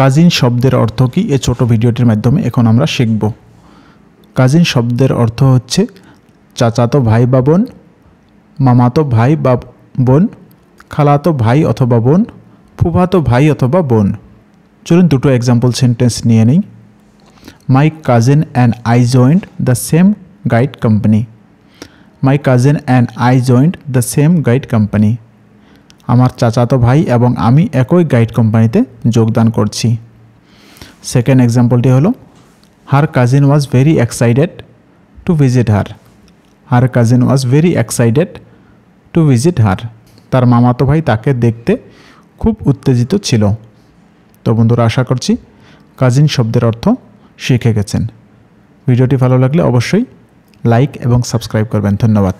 Cousin শব্দের অর্থ কী? এ ছোট ভিডিওটির মাধ্যমে এখন আমরা শিখব। কাজিন শব্দের অর্থ হচ্ছে চাচাতো ভাই বা বোন, মামাতো ভাই বা বোন, খালাতো ভাই অথবা বোন, ফুফাতো ভাই অথবা বোন। চলুন দুটো এক্সাম্পল সেন্টেন্স নিয়ে নিই। My cousin and I joined the same guide company my cousin and I joined the same guide company আমার চাচাতো ভাই এবং আমি একই গাইড কোম্পানিতে যোগদান করছি। সেকেন্ড এক্সাম্পলটি হলো her cousin was very excited to visit her her cousin was very excited to visit her তার মামাতো ভাই তাকে দেখতে খুব উত্তেজিত ছিল। তো বন্ধুরা, আশা করছি কাজিন শব্দের অর্থ শিখে গেছেন। ভিডিওটি ভালো লাগলে অবশ্যই লাইক এবং সাবস্ক্রাইব করবেন। ধন্যবাদ।